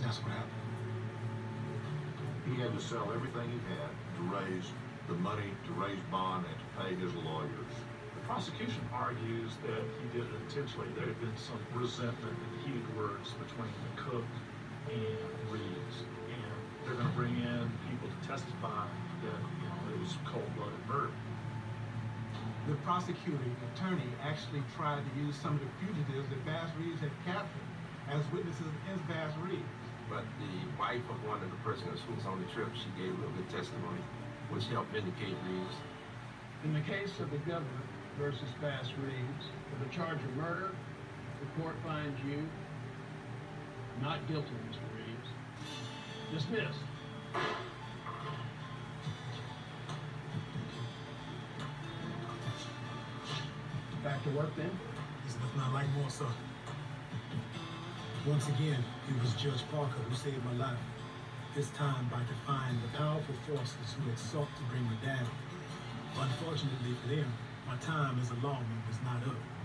That's what happened. He had to sell everything he had to raise the money to raise bond and to pay his lawyers. The prosecution argues that he did it intentionally. There had been some resentment and heated words between the cook and Reeves. And they're gonna bring in people to testify that, you know, it was cold-blooded murder. The prosecuting attorney actually tried to use some of the fugitives that Bass Reeves had captured as witnesses against Bass Reeves. But the wife of one of the prisoners who was on the trip, she gave a real good testimony, which helped vindicate Reeves. In the case of the government versus Bass Reeves, for the charge of murder, the court finds you not guilty, Mr. Reeves. Dismissed. Back to work then? There's nothing I like more, sir. Once again, it was Judge Parker who saved my life. This time by defying the powerful forces who had sought to bring me down. Unfortunately for them, my time as a lawman was not up.